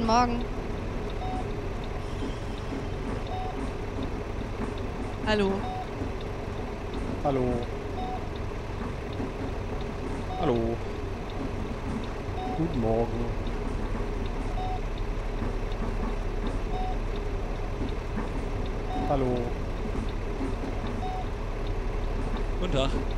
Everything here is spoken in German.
Guten Morgen. Hallo. Hallo. Hallo. Guten Morgen. Hallo. Guten Tag.